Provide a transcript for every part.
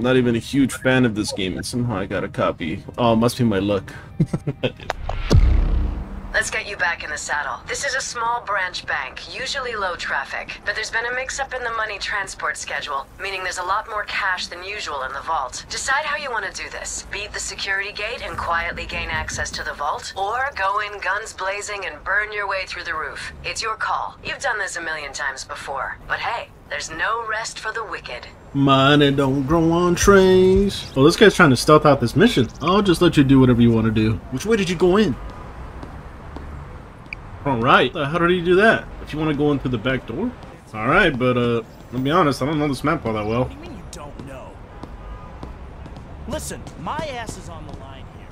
not even a huge fan of this game, and somehow I got a copy. Oh, must be my luck. Let's get you back in the saddle. This is a small branch bank, usually low traffic, but there's been a mix-up in the money transport schedule, meaning there's a lot more cash than usual in the vault. Decide how you want to do this. Beat the security gate and quietly gain access to the vault, or go in guns blazing and burn your way through the roof. It's your call. You've done this a million times before. But hey, there's no rest for the wicked. Money don't grow on trees. Oh, this guy's trying to stealth out this mission. I'll just let you do whatever you want to do. Which way did you go in? Alright, how did he do that? If you want to go in through the back door? Alright, but uh, I'll be honest, I don't know this map all that well. What do you mean you don't know? Listen, my ass is on the line here.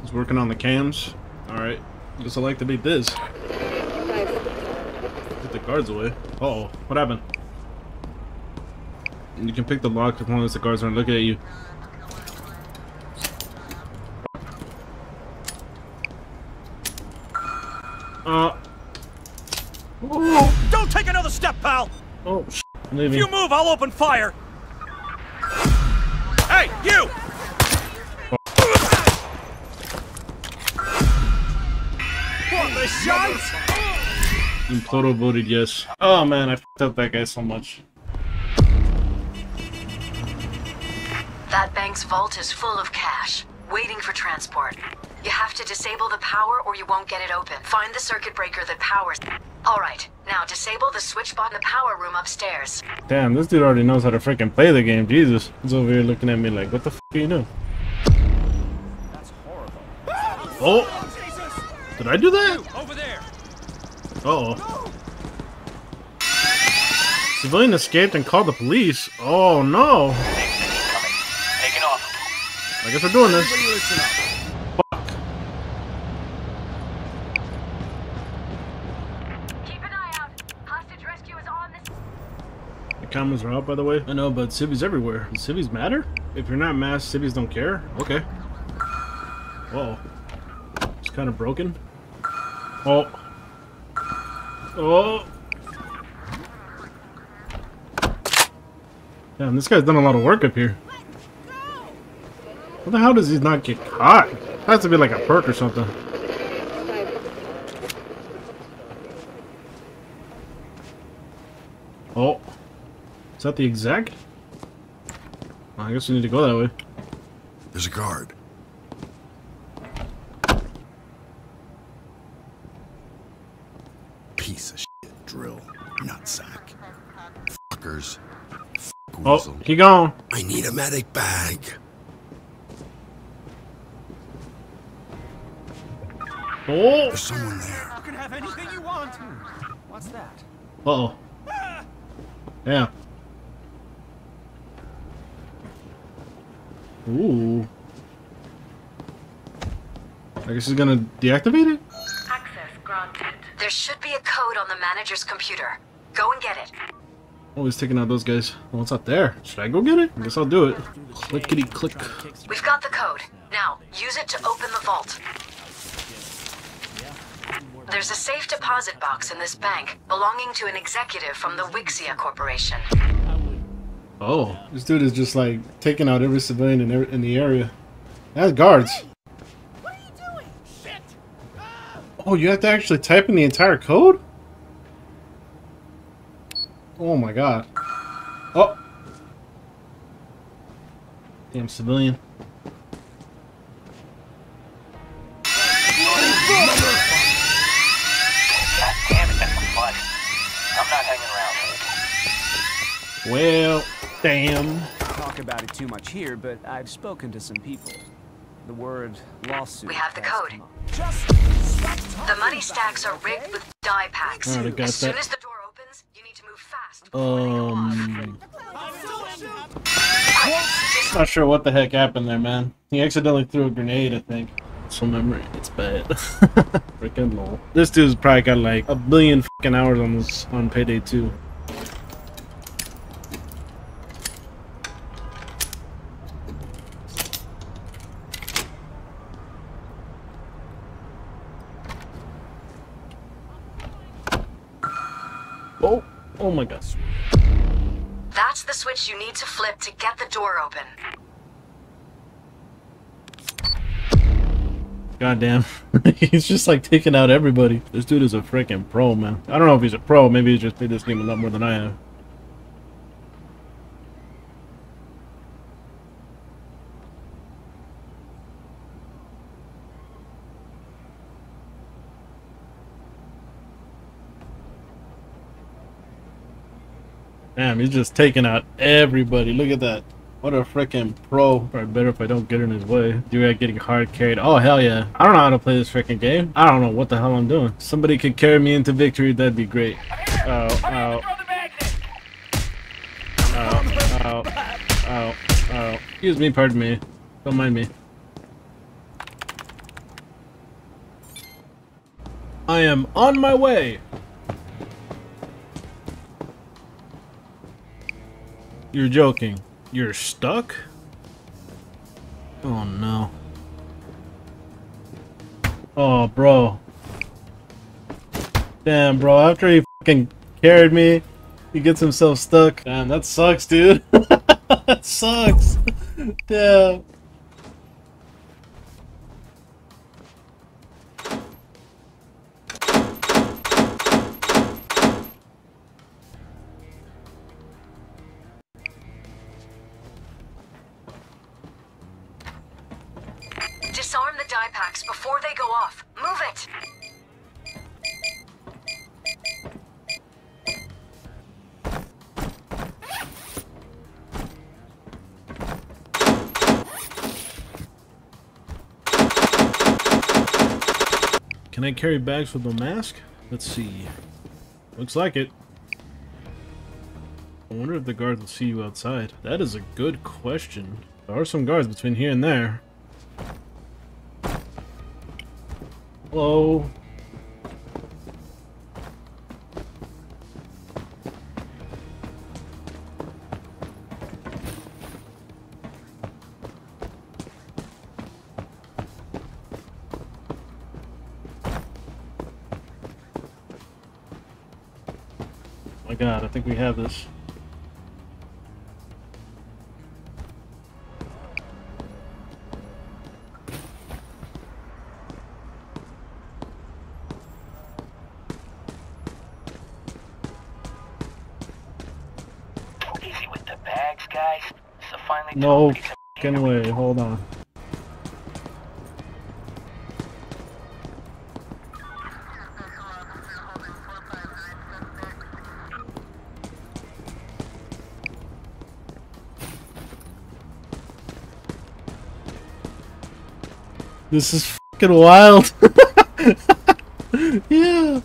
He's working on the cams. Alright, guess I like to beat this. Get the guards away. Uh oh, what happened? You can pick the lock as long as the guards aren't looking at you. Uh. Oh, Don't take another step, pal! oh, sh If leaving. you move, I'll open fire! Hey, you! What the shite? And voted yes. Oh man, I f***ed up that guy so much. That bank's vault is full of cash, waiting for transport. You have to disable the power or you won't get it open. Find the circuit breaker that powers... Alright, now disable the switch bot in the power room upstairs. Damn, this dude already knows how to freaking play the game. Jesus. He's over here looking at me like, what the f do you know? That's horrible. Oh! Did I do that? Over there! Uh oh. Civilian escaped and called the police. Oh no. Taking off. I guess we're doing this. Everybody listen up. Keep an eye out. Hostage rescue is on this... The cameras are out, by the way. I know, but civvies everywhere. Do civvies matter? If you're not masked, civvies don't care? Okay. Whoa. It's kind of broken. Oh. Oh. Damn, this guy's done a lot of work up here. What the hell does he not get caught? That Has to be like a perk or something. Oh. Is that the exec? I guess we need to go that way. There's a guard. Piece of shit drill. Nutsack. Fuckers. Fuck Oh, he gone. I need a medic bag. Oh. There's someone there. You can have anything you want. What's that? Uh oh. Yeah. Ooh. I guess he's gonna deactivate it? Access granted. There should be a code on the manager's computer. Go and get it. Oh, he's taking out those guys. Well, it's not there. Should I go get it? I guess I'll do it. Clickety click. We've got the code. Now, use it to open the vault. There's a safe deposit box in this bank belonging to an executive from the Wixia Corporation. Oh, this dude is just like taking out every civilian in, every, in the area. That's guards. What are you doing? Shit! Ah! Oh, you have to actually type in the entire code? Oh my god. Oh. Damn civilian. Well, damn. talk about it too much here, but I've spoken to some people. The word lawsuit. We have the code. Just The money stacks it, are okay? rigged with die packs. Alright, I got As soon that. as the door opens, you need to move fast before they go off. Um, not sure what the heck happened there, man. He accidentally threw a grenade, I think. So memory, it's bad. Freaking lol. This dude's probably got like a billion fucking hours on this on payday two. Oh, oh my god. That's the switch you need to flip to get the door open. Goddamn. he's just like taking out everybody. This dude is a freaking pro, man. I don't know if he's a pro. Maybe he's just played this game a lot more than I have. Damn, he's just taking out everybody. Look at that. What a freaking pro. Probably better if I don't get in his way. Dude, getting hard carried. Oh, hell yeah. I don't know how to play this freaking game. I don't know what the hell I'm doing. Somebody could carry me into victory. That'd be great. Ow, ow. Ow, ow, ow, ow. Excuse me, pardon me. Don't mind me. I am on my way. You're joking. You're stuck? Oh no. Oh, bro. Damn, bro. After he fucking carried me, he gets himself stuck. Damn, that sucks, dude. that sucks. Damn. Disarm the die packs before they go off. Move it! Can I carry bags with no mask? Let's see. Looks like it. I wonder if the guards will see you outside. That is a good question. There are some guards between here and there. Hello? Oh my god, I think we have this. No time to get some fucking way, hold on. This is fucking wild. yeah.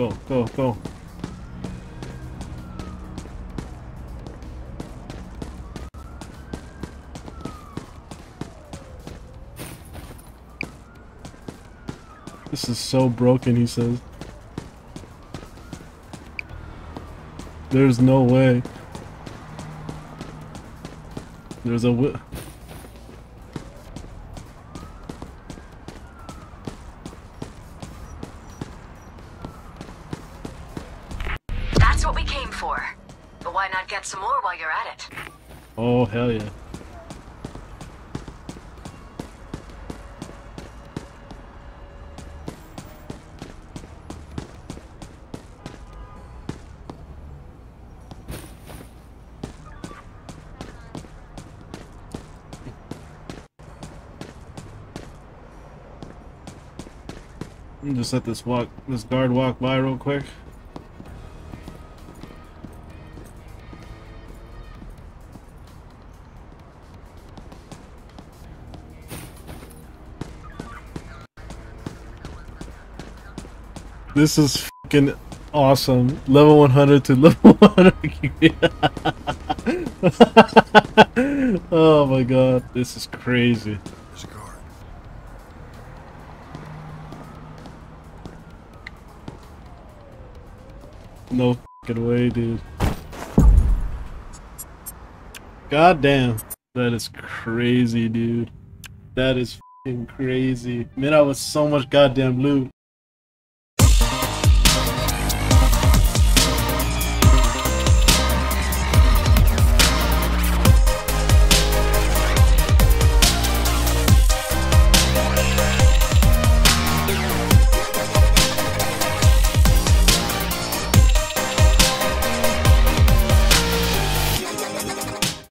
Go, go, go. This is so broken, he says. There's no way. There's a That's what we came for. But why not get some more while you're at it? Oh, hell yeah. Just let this walk, this guard walk by real quick. This is fucking awesome. Level 100 to level 100. oh my god, this is crazy. No fucking way, dude. God damn. That is crazy, dude. That is fucking crazy. Man, I was so much goddamn loot.